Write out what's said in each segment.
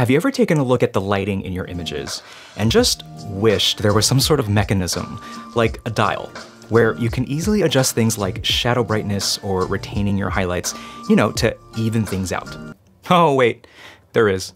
Have you ever taken a look at the lighting in your images and just wished there was some sort of mechanism, like a dial, where you can easily adjust things like shadow brightness or retaining your highlights, you know, to even things out? Oh, wait, there is.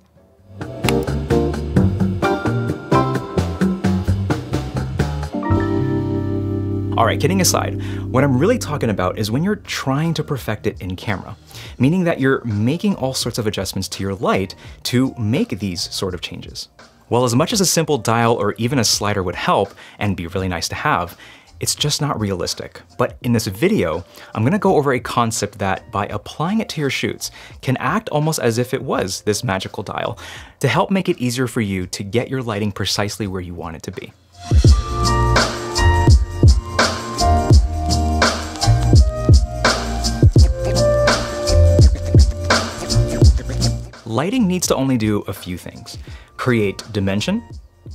All right, kidding aside, what I'm really talking about is when you're trying to perfect it in camera, meaning that you're making all sorts of adjustments to your light to make these sort of changes. Well, as much as a simple dial or even a slider would help and be really nice to have, it's just not realistic. But in this video, I'm gonna go over a concept that, by applying it to your shoots, can act almost as if it was this magical dial to help make it easier for you to get your lighting precisely where you want it to be. Lighting needs to only do a few things. Create dimension,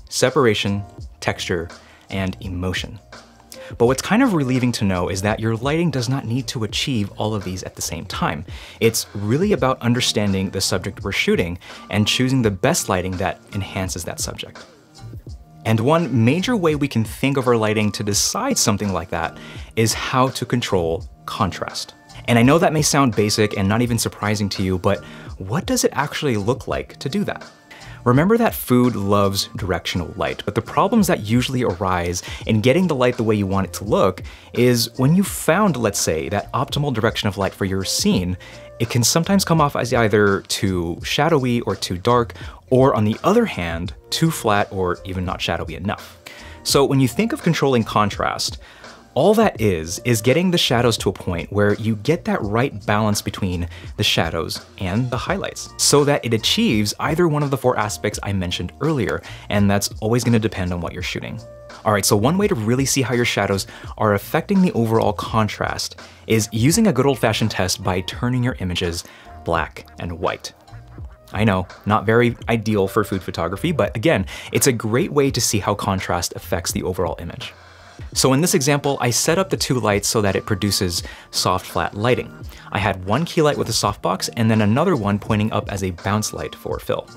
separation, texture, and emotion. But what's kind of relieving to know is that your lighting does not need to achieve all of these at the same time. It's really about understanding the subject we're shooting and choosing the best lighting that enhances that subject. And one major way we can think of our lighting to decide something like that is how to control contrast. And I know that may sound basic and not even surprising to you, but what does it actually look like to do that? Remember that food loves directional light, but the problems that usually arise in getting the light the way you want it to look is when you found, let's say, that optimal direction of light for your scene, it can sometimes come off as either too shadowy or too dark, or on the other hand, too flat or even not shadowy enough. So when you think of controlling contrast, all that is, is getting the shadows to a point where you get that right balance between the shadows and the highlights so that it achieves either one of the four aspects I mentioned earlier, and that's always gonna depend on what you're shooting. All right, so one way to really see how your shadows are affecting the overall contrast is using a good old fashioned test by turning your images black and white. I know, not very ideal for food photography, but again, it's a great way to see how contrast affects the overall image. So in this example, I set up the two lights so that it produces soft flat lighting. I had one key light with a softbox and then another one pointing up as a bounce light for fill.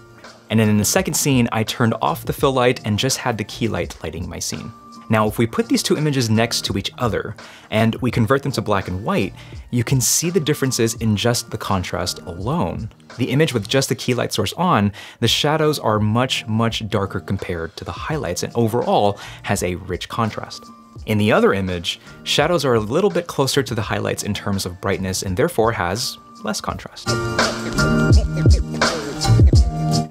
And then in the second scene, I turned off the fill light and just had the key light lighting my scene. Now, if we put these two images next to each other and we convert them to black and white, you can see the differences in just the contrast alone. The image with just the key light source on, the shadows are much, much darker compared to the highlights and overall has a rich contrast. In the other image, shadows are a little bit closer to the highlights in terms of brightness and therefore has less contrast.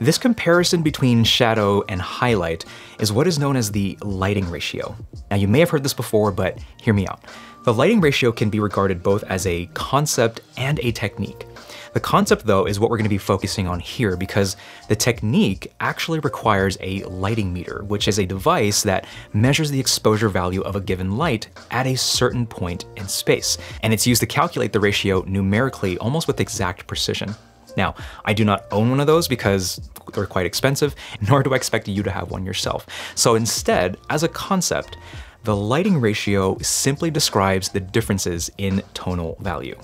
This comparison between shadow and highlight is what is known as the lighting ratio. Now you may have heard this before, but hear me out. The lighting ratio can be regarded both as a concept and a technique. The concept though is what we're gonna be focusing on here because the technique actually requires a lighting meter, which is a device that measures the exposure value of a given light at a certain point in space. And it's used to calculate the ratio numerically almost with exact precision. Now, I do not own one of those because they're quite expensive, nor do I expect you to have one yourself. So instead, as a concept, the lighting ratio simply describes the differences in tonal value.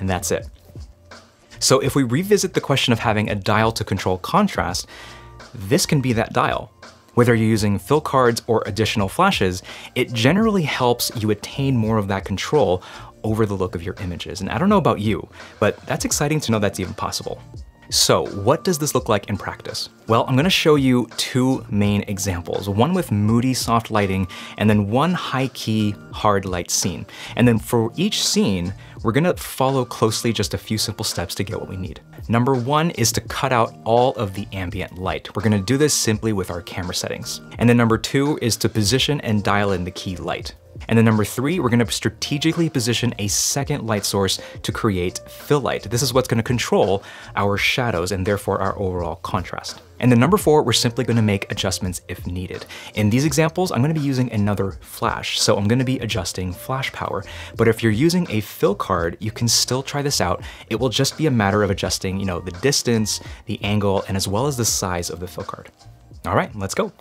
And that's it. So if we revisit the question of having a dial to control contrast, this can be that dial. Whether you're using fill cards or additional flashes, it generally helps you attain more of that control over the look of your images. And I don't know about you, but that's exciting to know that's even possible. So what does this look like in practice? Well, I'm gonna show you two main examples, one with moody soft lighting and then one high key hard light scene. And then for each scene, we're gonna follow closely just a few simple steps to get what we need. Number one is to cut out all of the ambient light. We're gonna do this simply with our camera settings. And then number two is to position and dial in the key light. And then number three, we're gonna strategically position a second light source to create fill light. This is what's gonna control our shadows and therefore our overall contrast. And then number four, we're simply gonna make adjustments if needed. In these examples, I'm gonna be using another flash, so I'm gonna be adjusting flash power. But if you're using a fill card, you can still try this out. It will just be a matter of adjusting, you know, the distance, the angle, and as well as the size of the fill card. All right, let's go.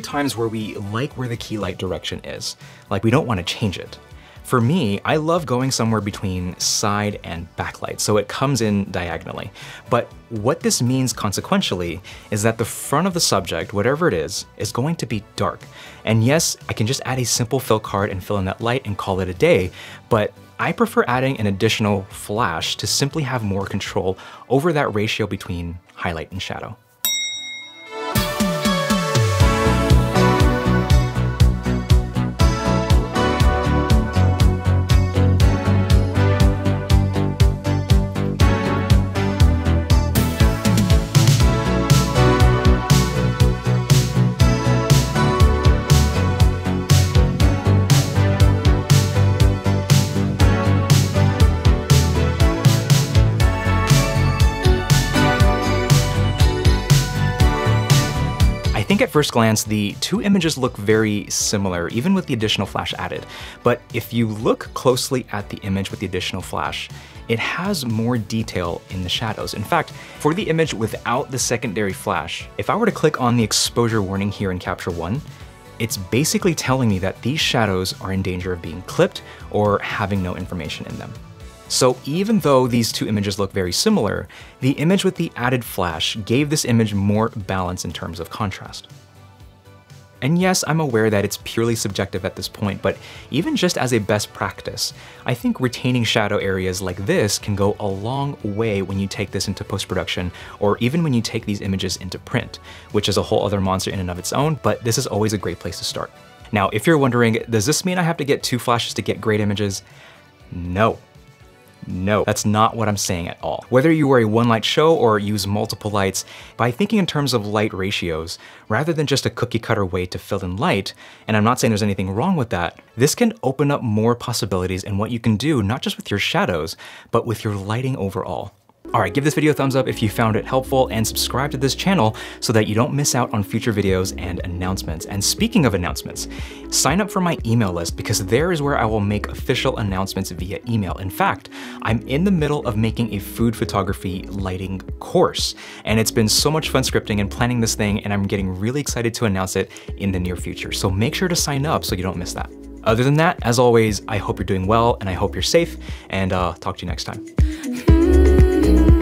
Times where we like where the key light direction is. Like we don't want to change it. For me, I love going somewhere between side and backlight, so it comes in diagonally. But what this means consequentially is that the front of the subject, whatever it is, is going to be dark. And yes, I can just add a simple fill card and fill in that light and call it a day, but I prefer adding an additional flash to simply have more control over that ratio between highlight and shadow. Think at first glance, the two images look very similar, even with the additional flash added. But if you look closely at the image with the additional flash, it has more detail in the shadows. In fact, for the image without the secondary flash, if I were to click on the exposure warning here in Capture One, it's basically telling me that these shadows are in danger of being clipped or having no information in them. So even though these two images look very similar, the image with the added flash gave this image more balance in terms of contrast. And yes, I'm aware that it's purely subjective at this point, but even just as a best practice, I think retaining shadow areas like this can go a long way when you take this into post-production, or even when you take these images into print, which is a whole other monster in and of its own, but this is always a great place to start. Now, if you're wondering, does this mean I have to get two flashes to get great images? No. No, that's not what I'm saying at all. Whether you are a one light show or use multiple lights, by thinking in terms of light ratios, rather than just a cookie cutter way to fill in light, and I'm not saying there's anything wrong with that, this can open up more possibilities in what you can do, not just with your shadows, but with your lighting overall. Alright, give this video a thumbs up if you found it helpful and subscribe to this channel so that you don't miss out on future videos and announcements. And speaking of announcements, sign up for my email list because there is where I will make official announcements via email. In fact, I'm in the middle of making a food photography lighting course, and it's been so much fun scripting and planning this thing, and I'm getting really excited to announce it in the near future. So make sure to sign up so you don't miss that. Other than that, as always, I hope you're doing well and I hope you're safe, and uh, talk to you next time you.